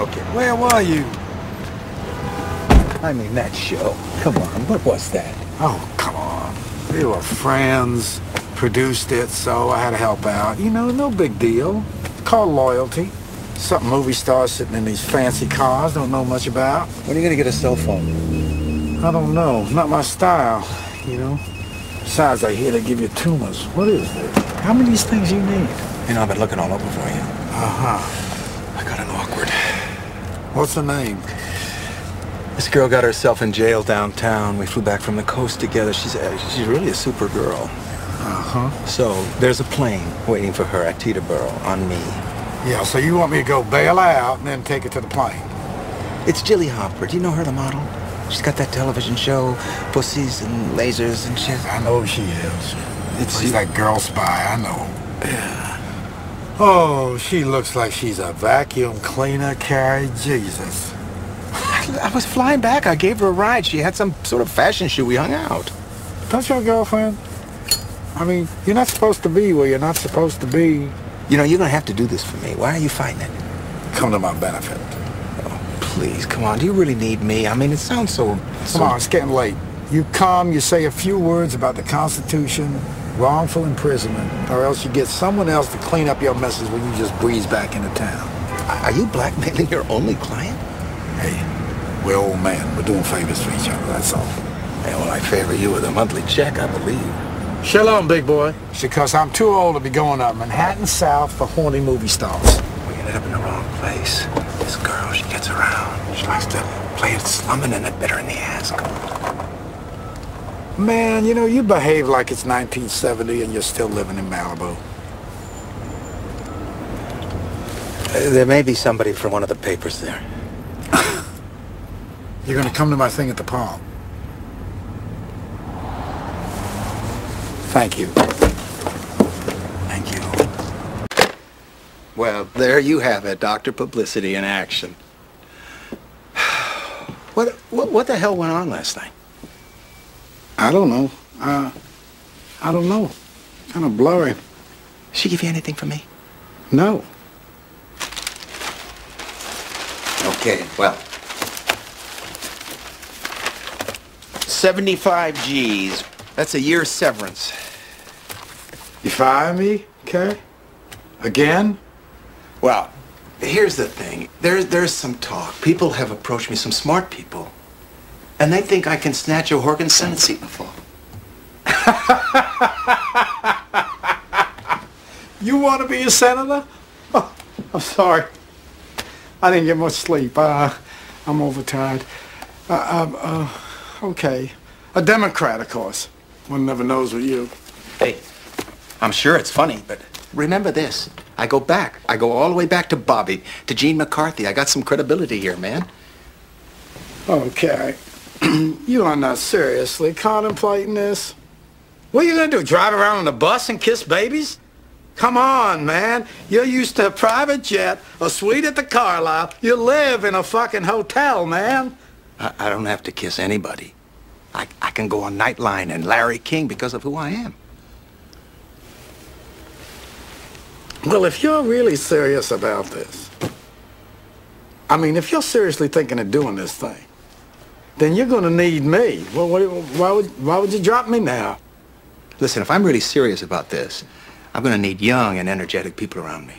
Okay. Where were you? I mean, that show. Come on, what was that? Oh, come on. We were friends, produced it, so I had to help out. You know, no big deal. It's called loyalty. Something movie stars sitting in these fancy cars don't know much about. When are you gonna get a cell phone? I don't know. Not my style, you know. Besides, I hear they give you tumors. What is this? How many of these things you need? You know, I've been looking all over for you. Uh-huh. I got an awkward. What's the name? This girl got herself in jail downtown. We flew back from the coast together. She's uh, she's really a super girl. Uh-huh. So there's a plane waiting for her at Teterboro on me. Yeah, so you want me to go bail her out and then take her to the plane? It's Jilly Hopper. Do you know her, the model? She's got that television show, Pussies and Lasers and shit. I know who she is. It's She's that girl spy, I know. Yeah. Oh, she looks like she's a vacuum cleaner, Cary. Jesus. I was flying back. I gave her a ride. She had some sort of fashion show. We hung out. Don't your girlfriend? I mean, you're not supposed to be where you're not supposed to be. You know, you're gonna have to do this for me. Why are you fighting it? Come to my benefit. Oh, please, come on. Do you really need me? I mean, it sounds so... so Come on, it's getting late. You come, you say a few words about the Constitution, wrongful imprisonment, or else you get someone else to clean up your messes when you just breeze back into town. Are you blackmailing your only client? Hey, we're old men. We're doing favors for each other, that's all. Yeah, well, I favor you with a monthly check, I believe. Shalom, big boy. It's because I'm too old to be going up Manhattan South for horny movie stars. We ended up in the wrong place. This girl, she gets around. She likes to play it slumming and it bit her in the ass. Man, you know, you behave like it's 1970 and you're still living in Malibu. Uh, there may be somebody from one of the papers there. You're gonna come to my thing at the Palm. Thank you. Thank you. Well, there you have it, Dr. Publicity in action. What, what, what the hell went on last night? I don't know. Uh, I don't know. Kind of blurry. She give you anything for me? No. Okay, well. 75 G's. That's a year's severance. You fire me, okay? Again? Well, here's the thing. There, there's some talk. People have approached me, some smart people. And they think I can snatch a Horgan Senate seat in the fall. You want to be a senator? Oh, I'm sorry. I didn't get much sleep. Uh, I'm overtired. Uh, um, uh, okay. A Democrat, of course. One never knows with you. Hey, I'm sure it's funny, but remember this. I go back. I go all the way back to Bobby, to Gene McCarthy. I got some credibility here, man. Okay. you are not seriously contemplating this? What are you gonna do, drive around on a bus and kiss babies? Come on, man. You're used to a private jet, a suite at the Carlyle. You live in a fucking hotel, man. I, I don't have to kiss anybody. I, I can go on Nightline and Larry King because of who I am. Well, if you're really serious about this, I mean, if you're seriously thinking of doing this thing, then you're gonna need me. Well, what, why would why would you drop me now? Listen, if I'm really serious about this, I'm going to need young and energetic people around me.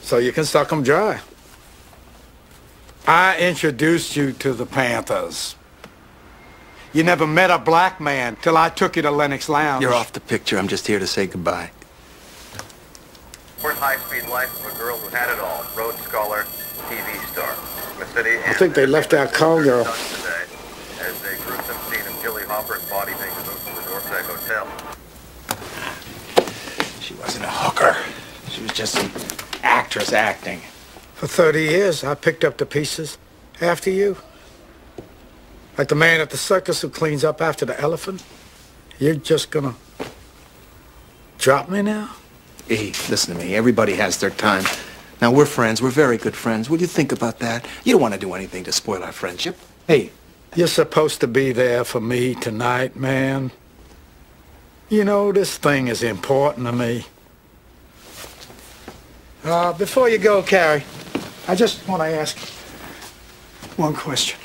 So you can suck 'em dry. I introduced you to the Panthers. You never met a black man till I took you to Lenox Lounge. You're off the picture. I'm just here to say goodbye. Short high-speed life of a girl who had it all. Rhodes Scholar, TV star. The city I think they left out Callgirl. today as a gruesome scene of Jilly Hopper's body being removed from the Dorset Hotel. She wasn't a hooker. She was just an actress acting. For 30 years, I picked up the pieces after you. Like the man at the circus who cleans up after the elephant. You're just gonna drop me now? Hey, listen to me. Everybody has their time. Now, we're friends. We're very good friends. Will you think about that? You don't want to do anything to spoil our friendship. Hey, You're supposed to be there for me tonight, man. You know, this thing is important to me. Uh, before you go, Cary, I just want to ask one question.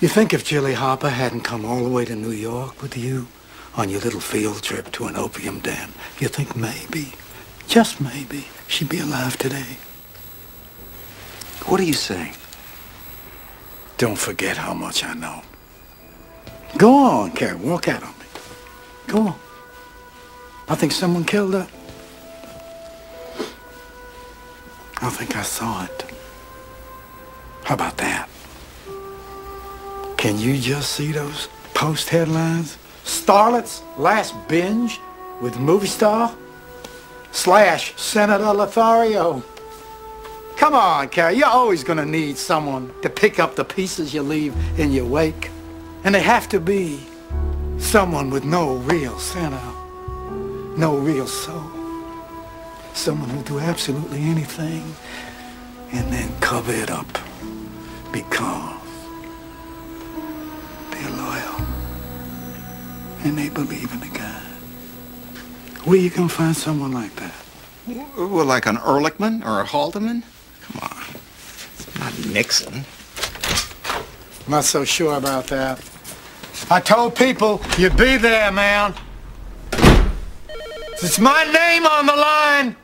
You think if Jilly Harper hadn't come all the way to New York with you on your little field trip to an opium den, you think maybe, just maybe, she'd be alive today? What are you saying? Don't forget how much I know. Go on, Cary, walk out on me. Go on. I think someone killed her. I think I saw it. How about that? Can you just see those post headlines? Starlet's last binge with movie star slash Senator Lothario. Come on, Cary, you're always gonna need someone to pick up the pieces you leave in your wake. And they have to be someone with no real center, no real soul. Someone who'll do absolutely anything and then cover it up because they're loyal and they believe in the God. Where you can find someone like that? Well, like an Ehrlichman or a Haldeman? Come on. It's not Nixon. I'm Not so sure about that. I told people you'd be there, man. It's my name on the line.